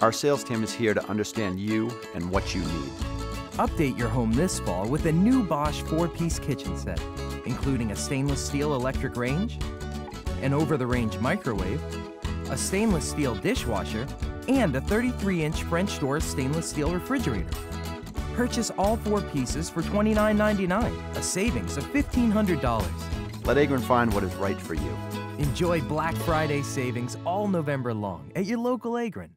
Our sales team is here to understand you and what you need. Update your home this fall with a new Bosch four-piece kitchen set, including a stainless steel electric range, an over-the-range microwave, a stainless steel dishwasher, and a 33-inch French door stainless steel refrigerator. Purchase all four pieces for $29.99, a savings of $1,500. Let Agren find what is right for you. Enjoy Black Friday savings all November long at your local Agren.